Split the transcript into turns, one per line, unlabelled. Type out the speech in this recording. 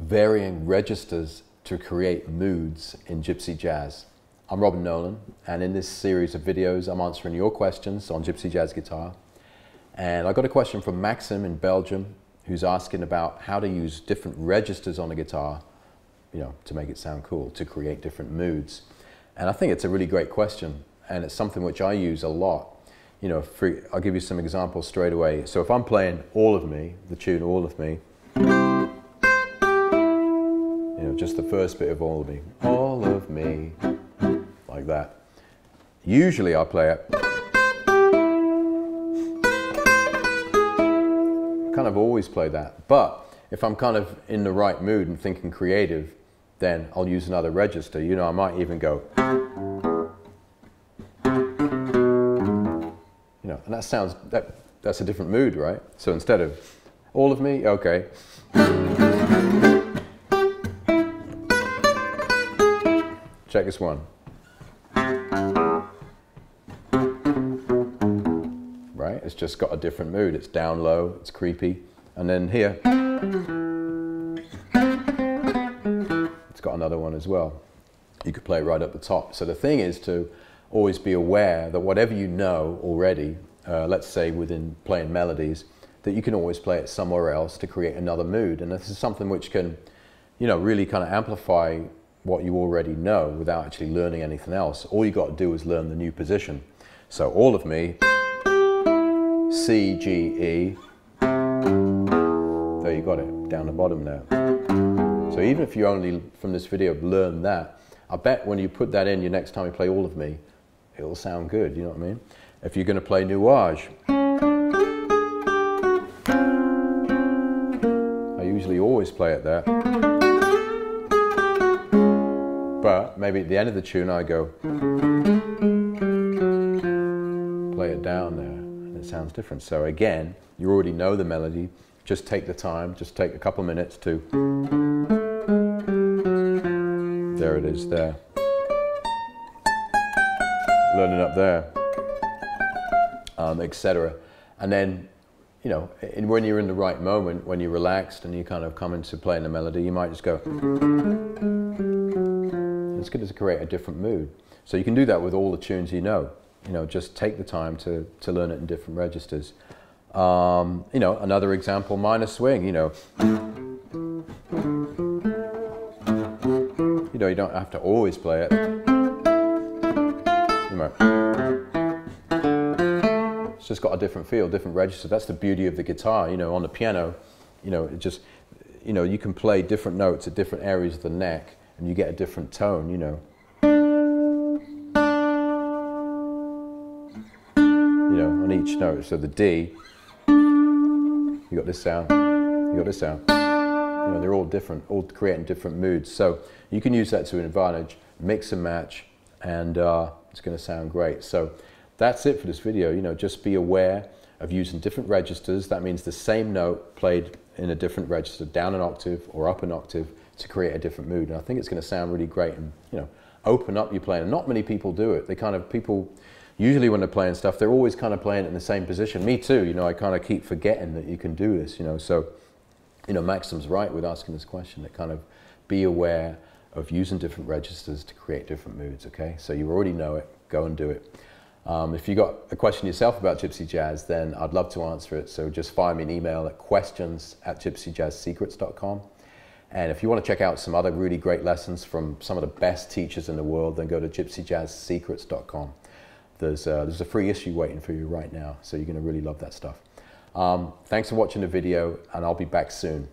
varying registers to create moods in gypsy jazz. I'm Robin Nolan, and in this series of videos, I'm answering your questions on gypsy jazz guitar. And I got a question from Maxim in Belgium, who's asking about how to use different registers on a guitar, you know, to make it sound cool, to create different moods. And I think it's a really great question, and it's something which I use a lot. You know, for, I'll give you some examples straight away. So if I'm playing All of Me, the tune All of Me, just the first bit of all of me. All of me. Like that. Usually I play it. kind of always play that. But if I'm kind of in the right mood and thinking creative, then I'll use another register. You know, I might even go. You know, and that sounds, that, that's a different mood, right? So instead of all of me, okay. Check this one. Right? It's just got a different mood. It's down low, it's creepy. And then here, it's got another one as well. You could play it right up the top. So the thing is to always be aware that whatever you know already, uh, let's say within playing melodies, that you can always play it somewhere else to create another mood. And this is something which can, you know, really kind of amplify what you already know without actually learning anything else. All you got to do is learn the new position. So all of me, C, G, E. There you got it, down the bottom there. So even if you only, from this video, learn that, I bet when you put that in your next time you play all of me, it'll sound good, you know what I mean? If you're going to play Nuages, I usually always play it there. But maybe at the end of the tune I go, play it down there, and it sounds different. So again, you already know the melody, just take the time, just take a couple minutes to, there it is there. Learning up there, um, etc. And then, you know, when you're in the right moment, when you're relaxed and you kind of come into playing the melody, you might just go, it's good to create a different mood. So you can do that with all the tunes you know. You know, just take the time to, to learn it in different registers. Um, you know, another example, minor swing, you know. You know, you don't have to always play it. You know. It's just got a different feel, different register. That's the beauty of the guitar, you know, on the piano, you know, it just, you know, you can play different notes at different areas of the neck and you get a different tone, you know. You know, on each note. So the D, you got this sound, you got this sound. You know, they're all different, all creating different moods. So you can use that to an advantage, mix and match, and uh, it's going to sound great. So that's it for this video. You know, just be aware of using different registers. That means the same note played in a different register, down an octave or up an octave, to create a different mood. And I think it's going to sound really great and, you know, open up your playing. And not many people do it. They kind of, people, usually when they're playing stuff, they're always kind of playing in the same position. Me too, you know, I kind of keep forgetting that you can do this, you know. So, you know, Maxim's right with asking this question, that kind of be aware of using different registers to create different moods, okay? So you already know it, go and do it. Um, if you got a question yourself about Gypsy Jazz, then I'd love to answer it. So just fire me an email at questions at gypsyjazzsecrets.com. And if you want to check out some other really great lessons from some of the best teachers in the world, then go to gypsyjazzsecrets.com. There's, uh, there's a free issue waiting for you right now, so you're going to really love that stuff. Um, thanks for watching the video, and I'll be back soon.